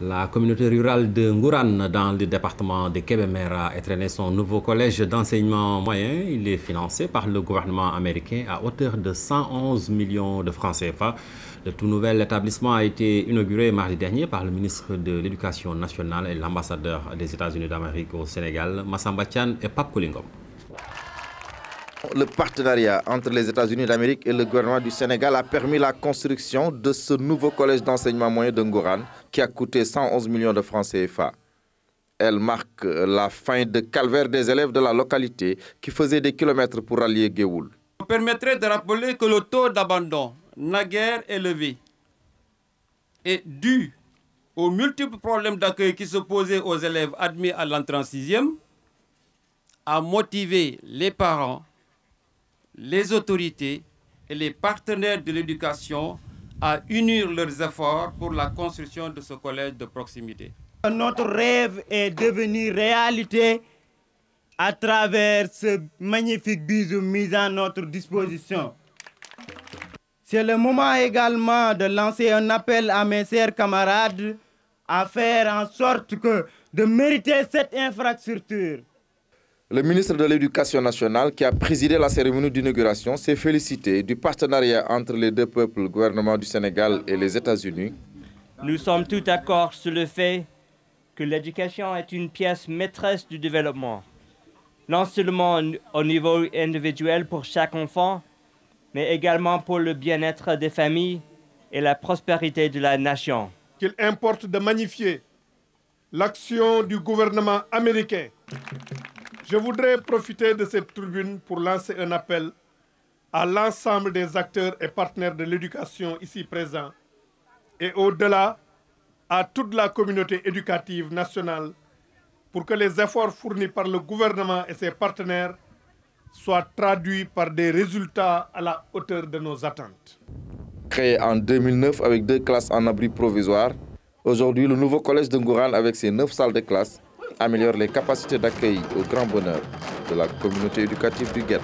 La communauté rurale de Ngouran, dans le département de Kébémer, a étraîné son nouveau collège d'enseignement moyen. Il est financé par le gouvernement américain à hauteur de 111 millions de francs CFA. Le tout nouvel établissement a été inauguré mardi dernier par le ministre de l'Éducation nationale et l'ambassadeur des États-Unis d'Amérique au Sénégal, Massamba Tchan et Pape Koulingom. Le partenariat entre les États-Unis d'Amérique et le gouvernement du Sénégal a permis la construction de ce nouveau collège d'enseignement moyen de Ngouran qui a coûté 111 millions de francs CFA. Elle marque la fin de calvaire des élèves de la localité qui faisaient des kilomètres pour rallier Géoul. Je permettrai de rappeler que le taux d'abandon, naguère élevé, est dû aux multiples problèmes d'accueil qui se posaient aux élèves admis à l'entrée en sixième, à motiver les parents les autorités et les partenaires de l'éducation à unir leurs efforts pour la construction de ce collège de proximité. Notre rêve est devenu réalité à travers ce magnifique bisou mis à notre disposition. C'est le moment également de lancer un appel à mes chers camarades à faire en sorte que de mériter cette infrastructure. Le ministre de l'Éducation nationale, qui a présidé la cérémonie d'inauguration, s'est félicité du partenariat entre les deux peuples, le gouvernement du Sénégal et les États-Unis. Nous sommes tous d'accord sur le fait que l'éducation est une pièce maîtresse du développement, non seulement au niveau individuel pour chaque enfant, mais également pour le bien-être des familles et la prospérité de la nation. Qu'il importe de magnifier l'action du gouvernement américain je voudrais profiter de cette tribune pour lancer un appel à l'ensemble des acteurs et partenaires de l'éducation ici présents et au-delà à toute la communauté éducative nationale pour que les efforts fournis par le gouvernement et ses partenaires soient traduits par des résultats à la hauteur de nos attentes. Créé en 2009 avec deux classes en abri provisoire, aujourd'hui le nouveau collège de avec ses neuf salles de classe améliore les capacités d'accueil au grand bonheur de la communauté éducative du Guet.